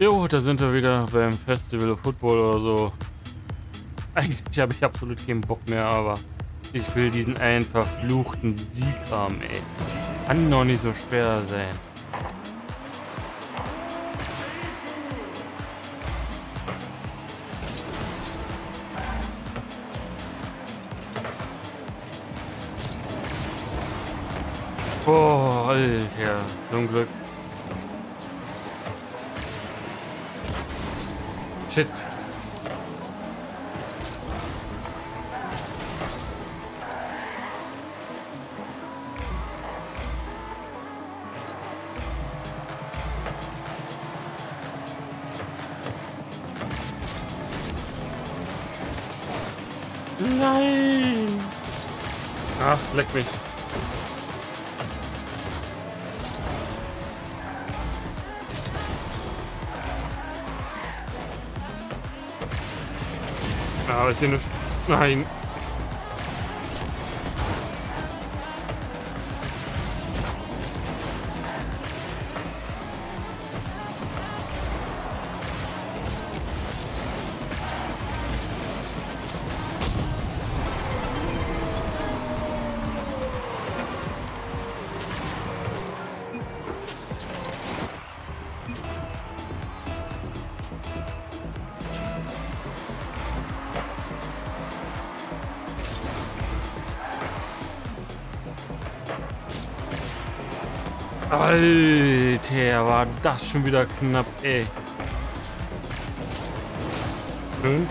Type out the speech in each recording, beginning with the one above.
Jo, da sind wir wieder beim Festival of Football oder so. Eigentlich habe ich absolut keinen Bock mehr, aber ich will diesen einen verfluchten Sieg haben, ey. Kann doch nicht so schwer sein. Boah, Alter, zum Glück. Shit. Nein! Ach, leck mich. Ah, jetzt hier nicht. Nein. Alter, war das schon wieder knapp, ey. Schön.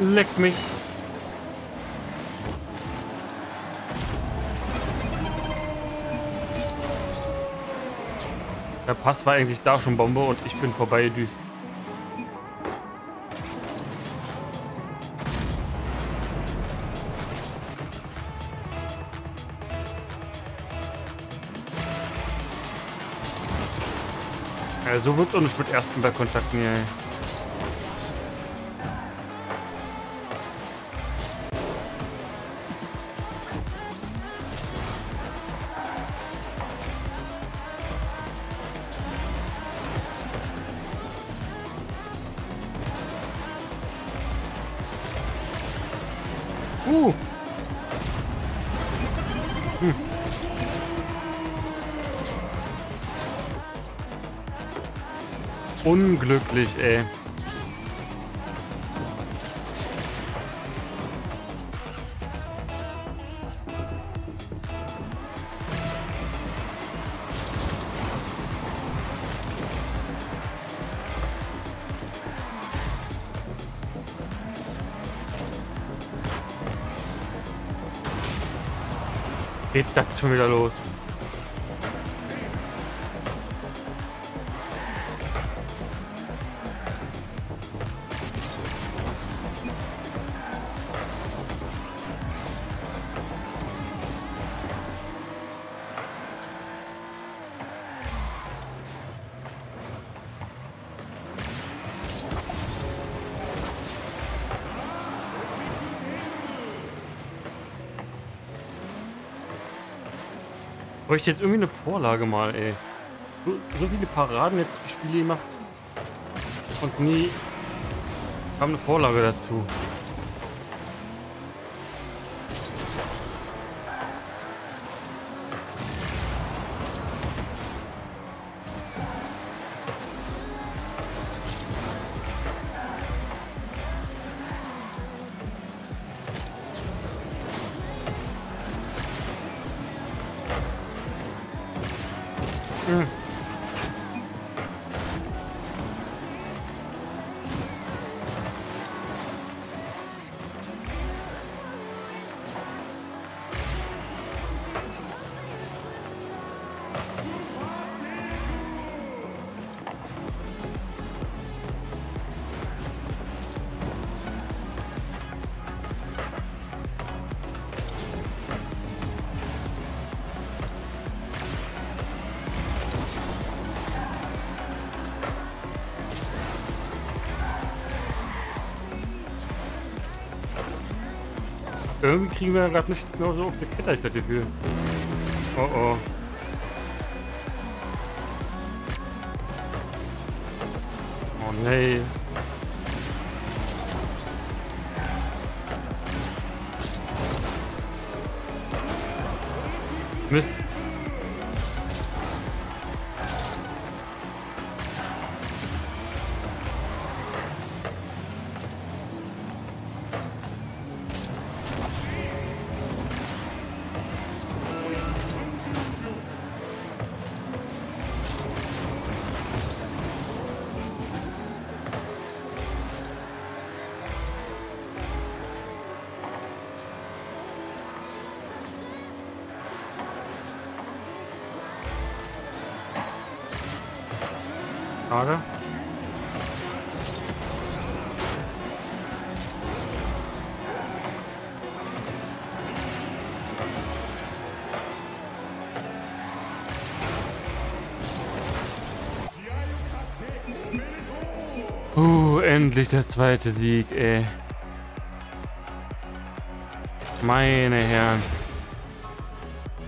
Leck mich. Der Pass war eigentlich da schon Bombe und ich bin vorbei düst. Ja, so wird's auch nicht mit ersten Ballkontakten hier. Unglücklich, ey. Geht das schon wieder los? Bräuchte jetzt irgendwie eine Vorlage mal, ey. So, so viele Paraden jetzt die Spiele gemacht. Und nie kam eine Vorlage dazu. Hm. Irgendwie kriegen wir ja gerade nichts mehr so auf der Kette, ich das Gefühl. Oh oh. Oh nee. Mist. Schade. Uh, endlich der zweite Sieg, ey. Meine Herren.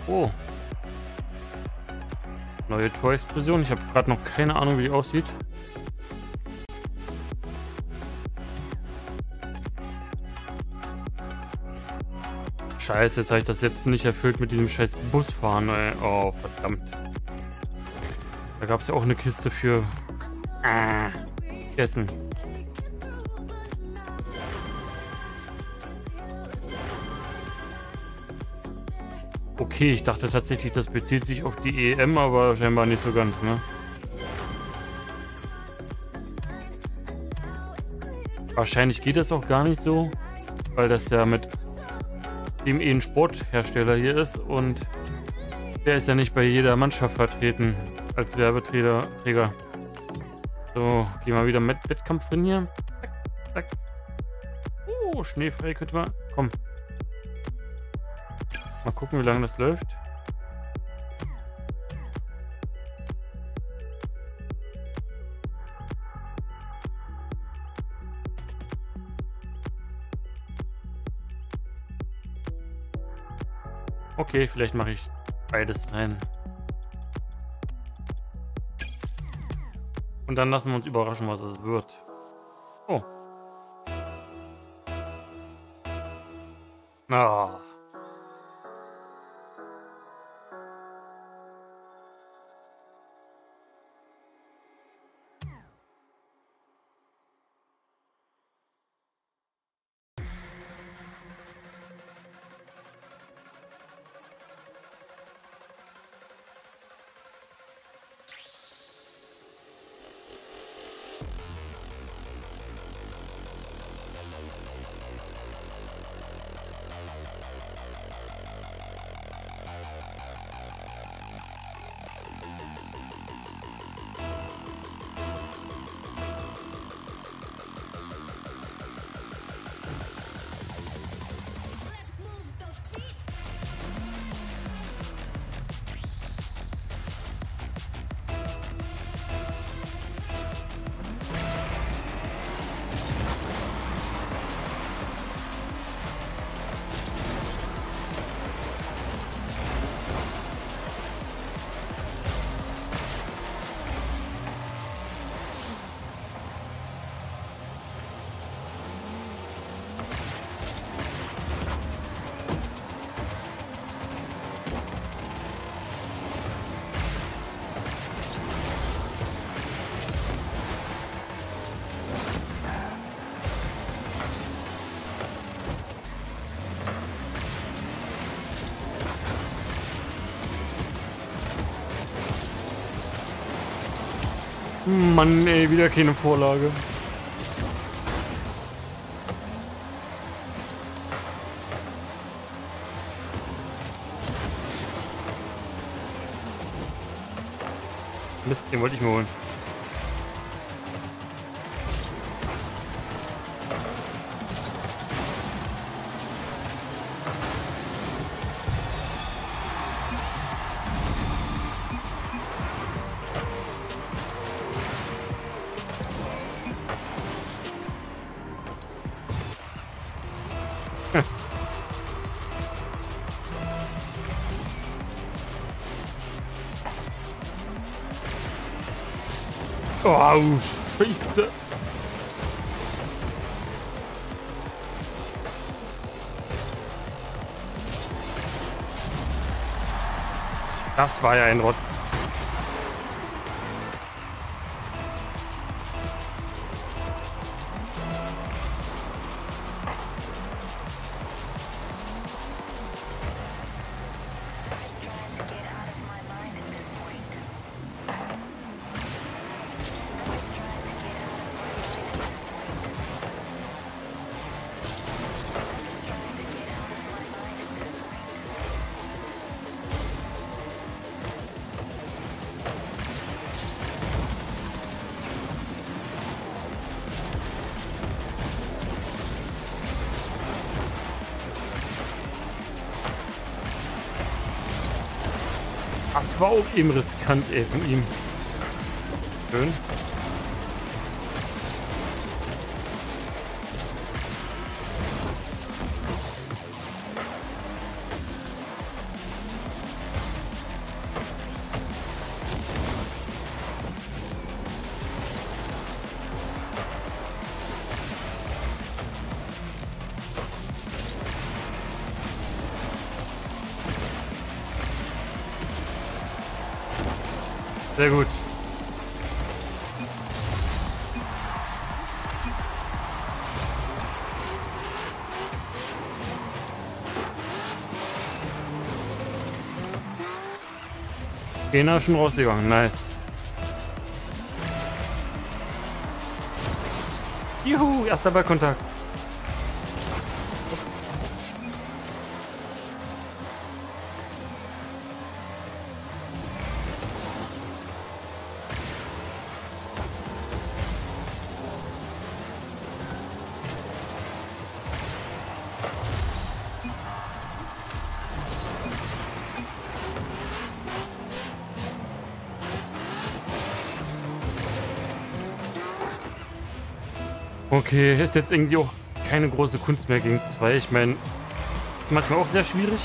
Oh. Neue Tor-Explosion. Ich habe gerade noch keine Ahnung, wie die aussieht. Scheiße, jetzt habe ich das letzte nicht erfüllt mit diesem scheiß Busfahren. Ey. Oh, verdammt. Da gab es ja auch eine Kiste für ah, Essen. Okay, ich dachte tatsächlich, das bezieht sich auf die EM, aber scheinbar nicht so ganz, ne? Wahrscheinlich geht das auch gar nicht so, weil das ja mit dem ein Sporthersteller hier ist und der ist ja nicht bei jeder Mannschaft vertreten als Werbeträger. So, gehen wir wieder mit Wettkampf drin hier. Zack, zack. Oh, schneefrei könnte man. Komm, Mal gucken, wie lange das läuft. Okay, vielleicht mache ich beides rein. Und dann lassen wir uns überraschen, was es wird. Oh. Ah. Mann, ey, wieder keine Vorlage. Mist, den wollte ich mir holen. Oh, Scheiße. Das war ja ein Rotz. Das war auch eben riskant, ey, von ihm. Schön. Sehr gut. Gena schon rausgegangen, nice. Juhu, erster Ballkontakt. Okay, ist jetzt irgendwie auch keine große Kunst mehr gegen zwei. Ich meine, ist manchmal auch sehr schwierig.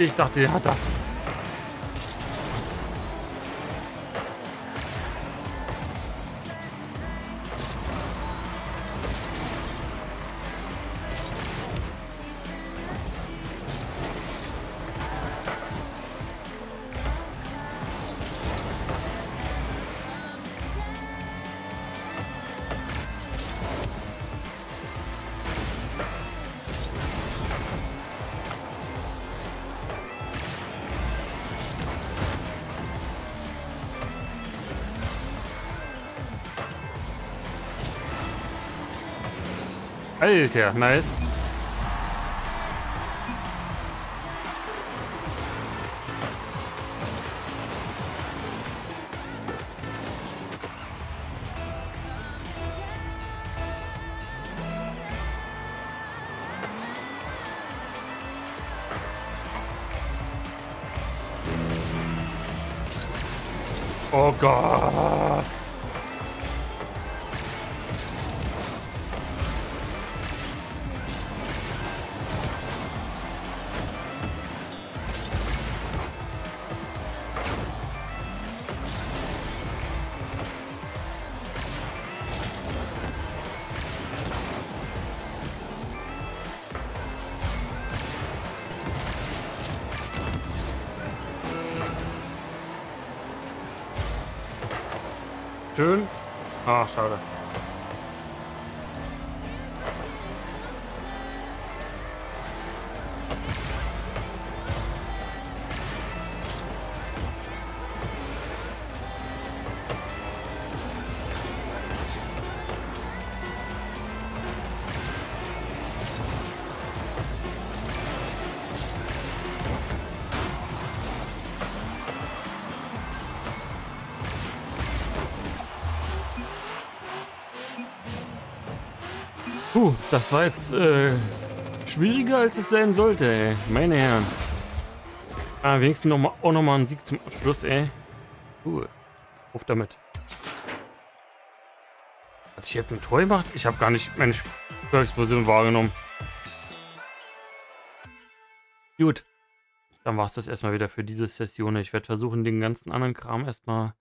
Ich dachte, der hat da. Alter, nice. Oh Gott. Schön. Ah, schade. Puh, das war jetzt äh, schwieriger, als es sein sollte, ey. Meine Herren. Ah, wenigstens noch mal, auch nochmal ein Sieg zum Abschluss, ey. Cool. Ruf damit. Hatte ich jetzt ein Tor gemacht? Ich habe gar nicht meine Explosion wahrgenommen. Gut. Dann war es das erstmal wieder für diese Session. Ich werde versuchen, den ganzen anderen Kram erstmal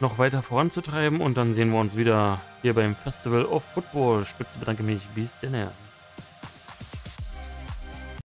noch weiter voranzutreiben und dann sehen wir uns wieder hier beim Festival of Football. Spitze bedanke mich. Bis denn.